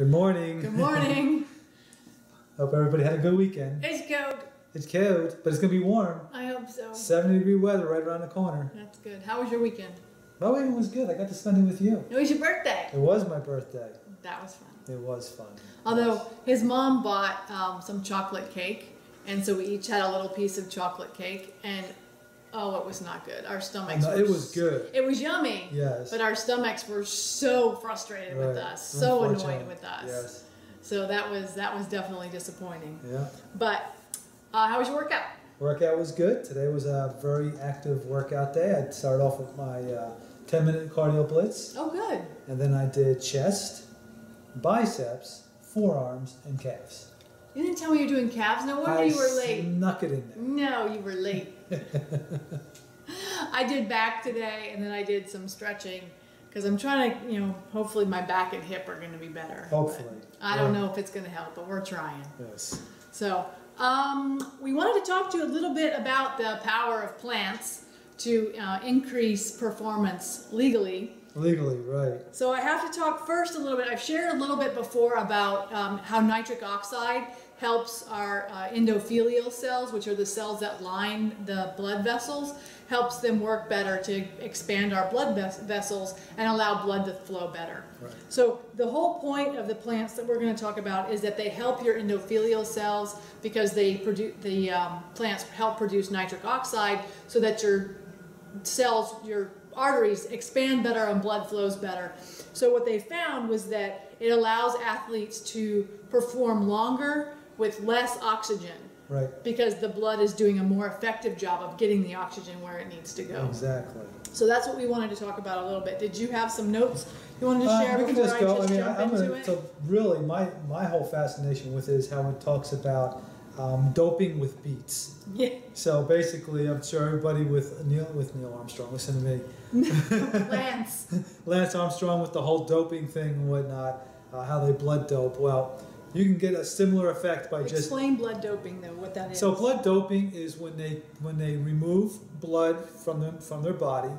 Good morning. Good morning. Hope everybody had a good weekend. it's cold. It's cold, but it's gonna be warm. I hope so. 70 degree weather right around the corner. That's good. How was your weekend? My weekend was good. I got to spend it with you. It was your birthday. It was my birthday. That was fun. It was fun. Although his mom bought um, some chocolate cake, and so we each had a little piece of chocolate cake, and oh, it was not good. Our stomachs. No, were it was good. It was yummy. Yes. But our stomachs were so frustrated with us, so annoyed with us. Yes. So that was that was definitely disappointing. Yeah. But uh, how was your workout? Workout was good. Today was a very active workout day. I started off with my uh, 10 minute cardio blitz, Oh, good. and then I did chest, biceps, forearms, and calves. You didn't tell me you were doing calves. No wonder I you were late. snuck it in there. No, you were late. I did back today, and then I did some stretching because I'm trying to, you know, hopefully my back and hip are going to be better. Hopefully. I don't Yeah. know if it's going to help, but we're trying. Yes. So, um, we wanted to talk to you a little bit about the power of plants to uh, increase performance legally. Legally, right. So I have to talk first a little bit. I've shared a little bit before about um, how nitric oxide helps our uh, endothelial cells, which are the cells that line the blood vessels, helps them work better to expand our blood ves- vessels and allow blood to flow better. Right. So the whole point of the plants that we're going to talk about is that they help your endothelial cells because they produce the um, plants help produce nitric oxide so that your cells, your arteries expand better and blood flows better. So what they found was that it allows athletes to perform longer with less oxygen Right. because the blood is doing a more effective job of getting the oxygen where it needs to go. Exactly. So that's what we wanted to talk about a little bit. Did you have some notes you wanted to Uh, share we can just I go. just I mean, jump I, am into gonna. it? So really, my my whole fascination with it is how it talks about um, doping with beets. yeah. So basically, I'm sure everybody with Neil with Neil Armstrong, listen to me, Lance. Lance Armstrong with the whole doping thing and whatnot, uh, how they blood dope. Well, you can get a similar effect by just Explain blood doping though, what that is. So blood doping is when they when they remove blood from them from their body,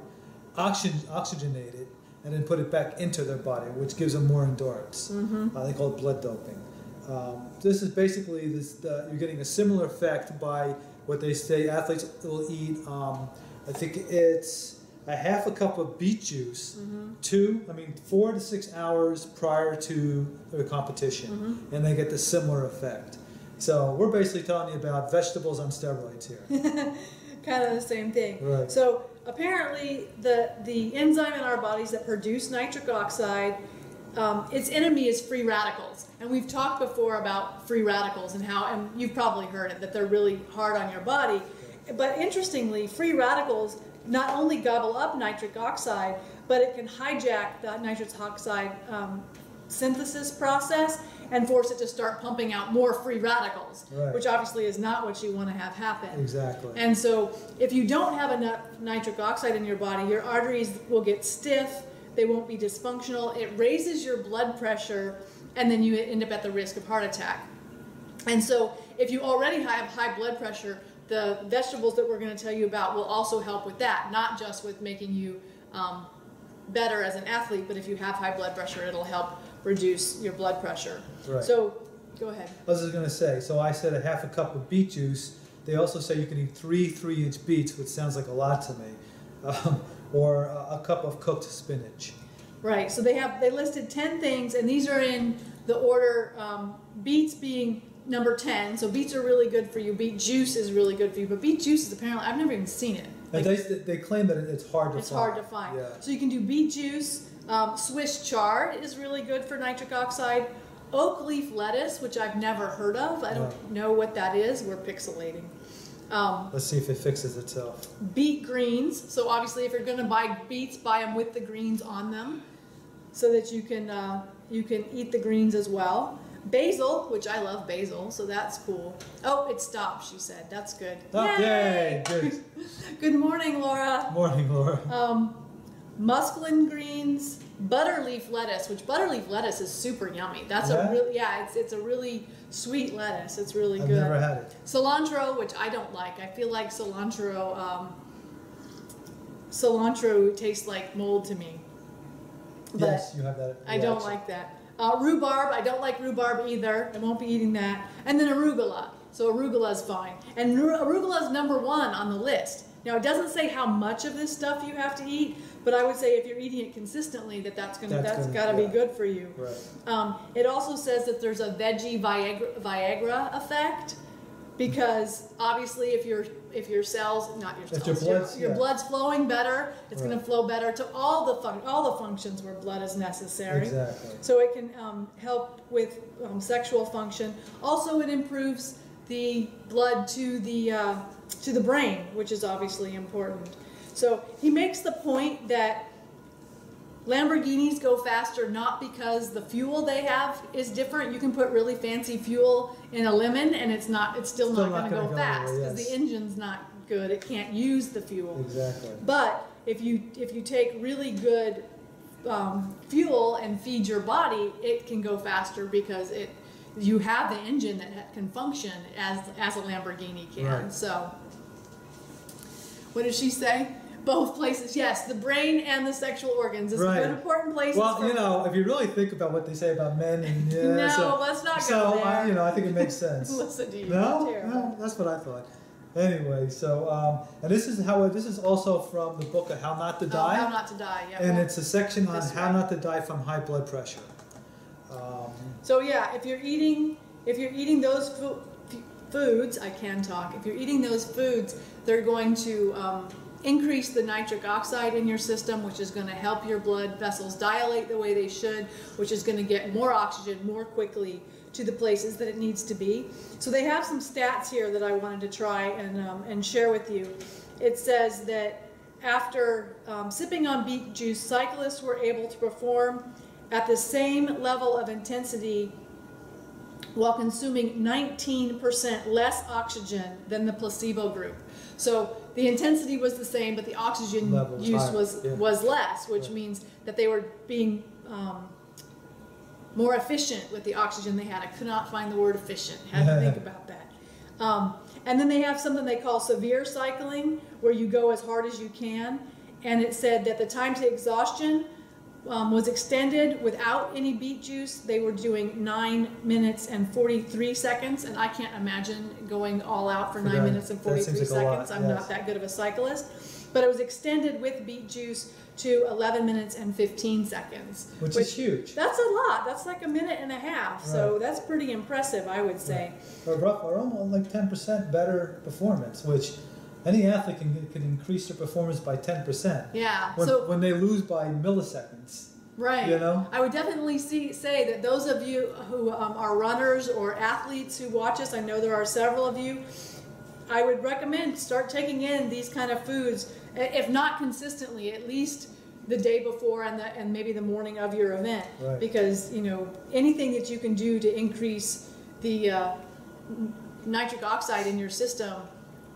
oxygen oxygenate it, and then put it back into their body, which gives them more endurance. Mm-hmm. Uh, they call it blood doping. Um, this is basically this. Uh, you're getting a similar effect by what they say athletes will eat. Um, I think it's a half a cup of beet juice, Mm-hmm. two, I mean, four to six hours prior to the competition, Mm-hmm. and they get the similar effect. So we're basically talking about vegetables on steroids here. kind of the same thing. Right. So apparently, the the enzyme in our bodies that produce nitric oxide, um, its enemy is free radicals, and we've talked before about free radicals and how, and you've probably heard it that they're really hard on your body. But interestingly, free radicals not only gobble up nitric oxide, but it can hijack the nitric oxide um, synthesis process and force it to start pumping out more free radicals, Right. which obviously is not what you want to have happen. Exactly. And so, if you don't have enough nitric oxide in your body, your arteries will get stiff, they won't be dysfunctional, it raises your blood pressure, and then you end up at the risk of heart attack. And so, if you already have high blood pressure, the vegetables that we're going to tell you about will also help with that, not just with making you um, better as an athlete, but if you have high blood pressure, it'll help reduce your blood pressure. Right. So, go ahead. I was just going to say, so I said a half a cup of beet juice. They also say you can eat three three inch beets, which sounds like a lot to me, um, or a, a cup of cooked spinach. Right. So they have they listed ten things, and these are in the order um, beets being number ten. So beets are really good for you. Beet juice is really good for you, but beet juice is apparently I've never even seen it. Like, they, they claim that it's hard to it's find. hard to find. Yeah. So you can do beet juice. Um, Swiss chard is really good for nitric oxide. Oak leaf lettuce, which I've never heard of. I don't know what that is. We're pixelating. Um, Let's see if it fixes itself. beet greens. So obviously, if you're going to buy beets, buy them with the greens on them, so that you can uh, you can eat the greens as well. Basil, which I love basil, so that's cool. Oh, it stopped. She said that's good. Oh, yay! Good Good morning, Laura. morning, Laura. Um, mesclun greens, butterleaf lettuce, which butterleaf lettuce is super yummy. That's Yeah? a really yeah, it's it's a really sweet lettuce. It's really I've good. never had it. Cilantro, which I don't like. I feel like cilantro um, cilantro tastes like mold to me. But yes, you have that. I don't like that. Uh, rhubarb, I don't like rhubarb either. I won't be eating that. And then arugula. So arugula is fine. And arugula is number one on the list. Now it doesn't say how much of this stuff you have to eat, but I would say if you're eating it consistently, that that's gonna That's that's gonna- got to be good for you. Right. Um, it also says that there's a veggie Viagra, Viagra effect because obviously if your if your cells not your cells your your, blood's- your yeah. blood's flowing better, it's going to flow better to all the fun, all the functions where blood is necessary. Exactly. So it can um, help with um, sexual function. Also, it improves the blood to the uh, to the brain, which is obviously important. So he makes the point that Lamborghinis go faster not because the fuel they have is different. You can put really fancy fuel in a lemon, and it's not. It's still, Still not, not going to go go fast because yes. the engine's not good. It can't use the fuel. Exactly. But if you if you take really good um, fuel and feed your body, it can go faster because it you have the engine that can function as as a Lamborghini can. Right. So, what did she say? Both places, yes, the brain and the sexual organs is Right. good important places. Well, you know, if you really think about what they say about men and yeah, no, so, let's not go so there. I, you know, I think it makes sense. Listen to you. no, no, that's what I thought. Anyway, so um, and this is how this is also from the book of How Not to Oh, Die, how not to die. Yeah. and well, it's a section on how not to die from high blood pressure. Um, So yeah, if you're eating if you're eating those fo- foods, I can talk. If you're eating those foods, they're going to um, increase the nitric oxide in your system, which is going to help your blood vessels dilate the way they should, which is going to get more oxygen more quickly to the places that it needs to be. So they have some stats here that I wanted to try and um, and share with you. It says that after um, sipping on beet juice, cyclists were able to perform at the same level of intensity while consuming 19% less oxygen than the placebo group. So the intensity was the same, but the oxygen Level was use higher, was yeah. was less, which Right. means that they were being um, more efficient with the oxygen they had. I could not find the word efficient. Had to think about that. Um, and then they have something they call severe cycling, where you go as hard as you can. And it said that the time to exhaustion um, was extended without any beet juice. They were doing nine minutes and 43 seconds, and I can't imagine going all out for For nine that- minutes and 43 seems like a lot, seconds. I'm yes. not that good of a cyclist. But it was extended with beet juice to 11 minutes and 15 seconds. which, is huge. That's a lot. That's like a minute and a half. So that's pretty impressive, I would say. Or, rough, or almost like ten percent better performance, which any athlete can can increase their performance by ten percent. Yeah. When, so when they lose by milliseconds, right. you know. I would definitely see, say that those of you who um, are runners or athletes who watch us, I know there are several of you. I would recommend start taking in these kind of foods, if not consistently, at least the day before and the, and maybe the morning of your event, Right. because you know anything that you can do to increase the uh, nitric oxide in your system.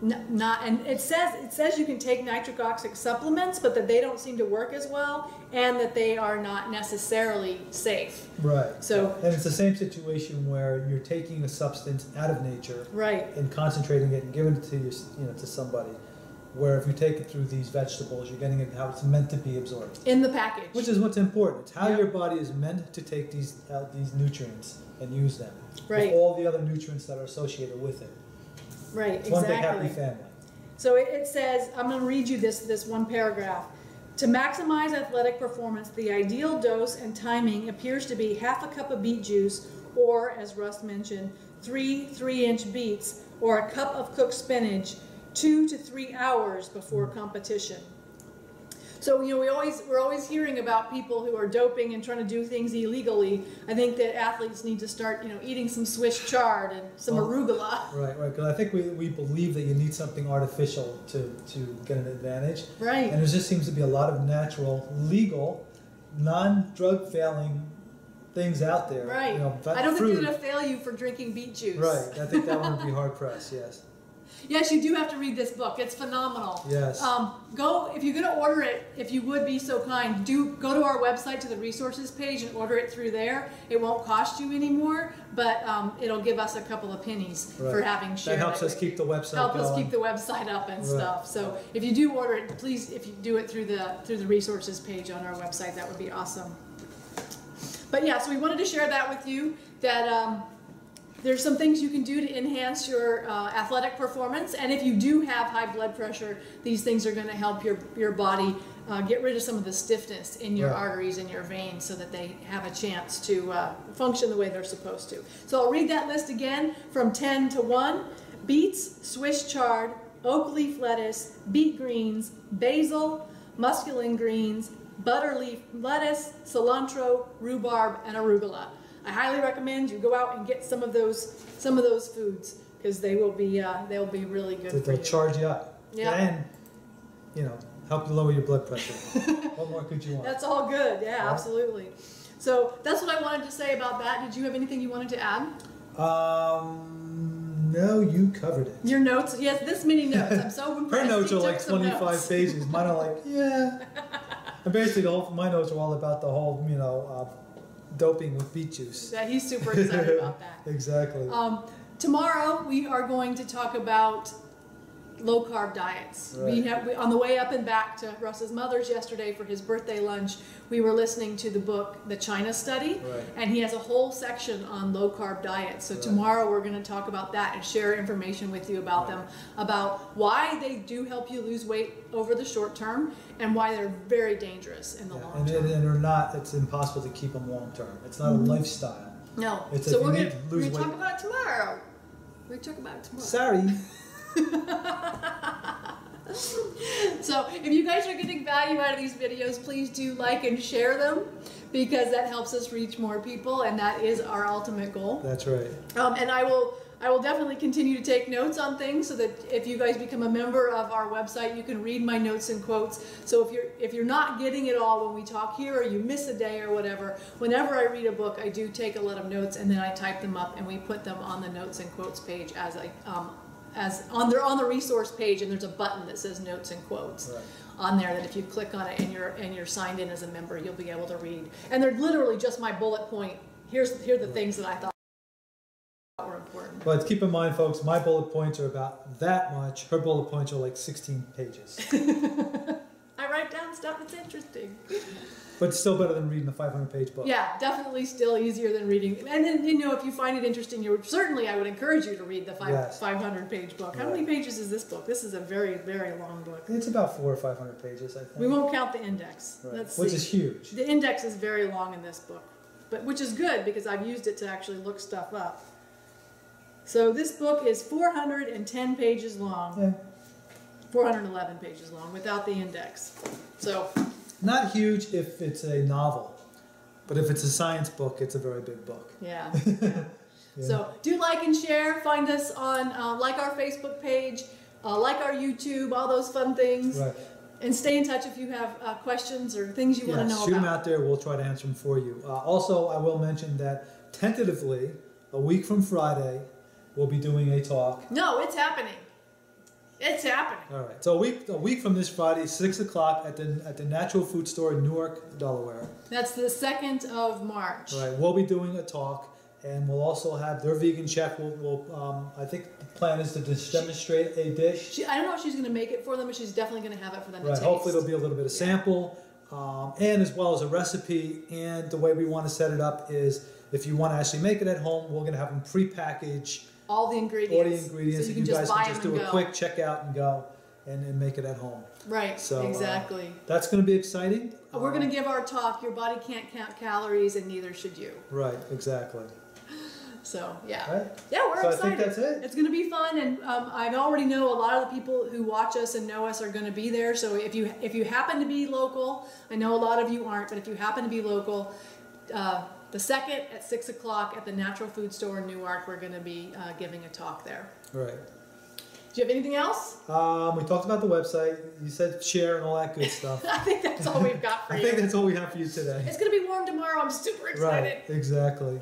Not and it says it says you can take nitric oxide supplements, but that they don't seem to work as well, and that they are not necessarily safe. Right. So And it's the same situation where you're taking a substance out of nature right, and concentrating it and giving it to your, you know, to somebody. Where if you take it through these vegetables, you're getting it how it's meant to be absorbed, in the package. which is what's important. It's how Yeah. your body is meant to take these uh, these nutrients and use them Right. with all the other nutrients that are associated with it. Right, It's one big exactly. happy family. So it, it says, I'm going to read you this, this one paragraph. To maximize athletic performance, the ideal dose and timing appears to be half a cup of beet juice, or, as Russ mentioned, three three inch beets, or a cup of cooked spinach, two to three hours before competition. So you know we always we're always hearing about people who are doping and trying to do things illegally. I think that athletes need to start you know eating some Swiss chard and some Well, arugula. Right, right. Because I think we, we believe that you need something artificial to, to get an advantage. Right. And there just seems to be a lot of natural, legal, non drug failing things out there. Right. You know, I don't fruit. think they're gonna fail you for drinking beet juice. Right. I think that one would be hard pressed. Yes. Yes, you do have to read this book. It's phenomenal. Yes. Um, go if you're gonna order it. If you would be so kind, do go to our website to the resources page and order it through there. It won't cost you anymore, but um, it'll give us a couple of pennies for having shared That helps it. us keep the website help going. us keep the website up and Right. stuff. So if you do order it, please if you do it through the through the resources page on our website, that would be awesome. but yeah, so we wanted to share that with you. That um, there's some things you can do to enhance your uh, athletic performance, and if you do have high blood pressure, these things are going to help your your body uh, get rid of some of the stiffness in your Right. arteries and your veins, so that they have a chance to uh, function the way they're supposed to. So I'll read that list again from 10 to 1: beets, Swiss chard, oak leaf lettuce, beet greens, basil, muscadine greens, butter leaf lettuce, cilantro, rhubarb, and arugula. I highly recommend you go out and get some of those some of those foods because they will be uh, they'll be really good they'll you. charge you up. Yeah. And, you know, help you lower your blood pressure. what more could you want? That's all good. Yeah, Yeah. absolutely. So that's what I wanted to say about that. Did you have anything you wanted to add? Um, no, you covered it. Your notes? Yes, this many notes. I'm so Her impressed. notes are like 25 notes. pages. Mine are like, yeah. And basically, the whole, my notes are all about the whole, you know, uh, doping with beet juice. Yeah, he's super excited about that. Exactly. Um, tomorrow we are going to talk about low carb diets. We Right. have we, on the way up and back to Russ's mother's yesterday for his birthday lunch. We were listening to the book The China Study, Right. and he has a whole section on low carb diets. So Right. tomorrow we're going to talk about that and share information with you about them, about why they do help you lose weight over the short term and why they're very dangerous in the Yeah, long and, term. and, they're not, it's impossible to keep them long term. It's not a mm-hmm. lifestyle. no, It's so we're going to talk about it tomorrow. We're going to talk about it tomorrow. Sorry. So if you guys are getting value out of these videos, please do like and share them because that helps us reach more people and that is our ultimate goal. That's right. Um, and I will I will definitely continue to take notes on things so that if you guys become a member of our website, you can read my notes and quotes. So if you're if you're not getting it all when we talk here or you miss a day or whatever, whenever I read a book, I do take a lot of notes and then I type them up and we put them on the notes and quotes page as I um, as on they're on the resource page and there's a button that says notes and quotes Right. on there that if you click on it and you're and you're signed in as a member, you'll be able to read. And they're literally just my bullet point. Here's here are the things that I thought were important. But keep in mind, folks, my bullet points are about that much. Her bullet points are like 16 pages. I write down stuff that's interesting. but still better than reading a 500 page book. Yeah, definitely still easier than reading. And then you know, if you find it interesting, you would, certainly I would encourage you to read the five, Yes. 500 page book. How Right. many pages is this book? This is a very very long book. It's about four or 500 pages, I think. We won't count the index. Right. Let's Which see. is huge. The index is very long in this book, but which is good because I've used it to actually look stuff up. So this book is 410 pages long, Yeah. 411 pages long without the index. So Not huge if it's a novel, but if it's a science book, it's a very big book. yeah. Yeah. So do like and share. Find us on uh, like our Facebook page, uh, like our YouTube, all those fun things, Right. and stay in touch if you have uh, questions or things you want to know shoot them about. out there. We'll try to answer them for you. Uh, also, I will mention that tentatively, a week from Friday, we'll be doing a talk. No, it's happening. It's happening. All right. So a week, a week from this Friday, six o'clock at the at the Natural Food Store in Newark, Delaware. That's the second of March. All right. We'll be doing a talk, and we'll also have their vegan chef. Will will um, I think the plan is to just demonstrate a dish. She, I don't know if she's going to make it for them, but she's definitely going to have it for them to Right. taste. Hopefully, there'll be a little bit of sample, um, and as well as a recipe. And the way we want to set it up is, if you want to actually make it at home, we're going to have them pre-packaged, all the ingredients. all the ingredients, so you you can guys just buy can just do a go. quick checkout and go, and, and make it at home. Right. So uh, exactly. that's going to be exciting. We're going Um, to give our talk. Your body can't count calories, and neither should you. Right. Exactly. So yeah, Right. yeah, we're So I excited. think that's it. It's going to be fun, and um, I already know a lot of the people who watch us and know us are going to be there. So if you if you happen to be local, I know a lot of you aren't, but if you happen to be local, uh, the second at six o'clock at the Natural Food Store in Newark, we're going to be uh, giving a talk there. Right. Do you have anything else? Um, we talked about the website. You said share and all that good stuff. I think that's all we've got for I you. I think that's all we have for you today. It's going to be warm tomorrow. I'm super excited. Right, exactly.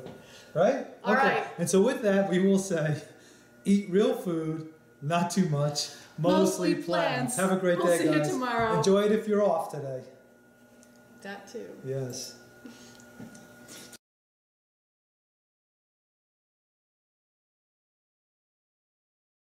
Right? All right. And so with that, we will say eat real food, not too much, mostly, Mostly plants. plants. Have a great We'll day, see you guys. tomorrow. Enjoy it if you're off today. That too. Yes.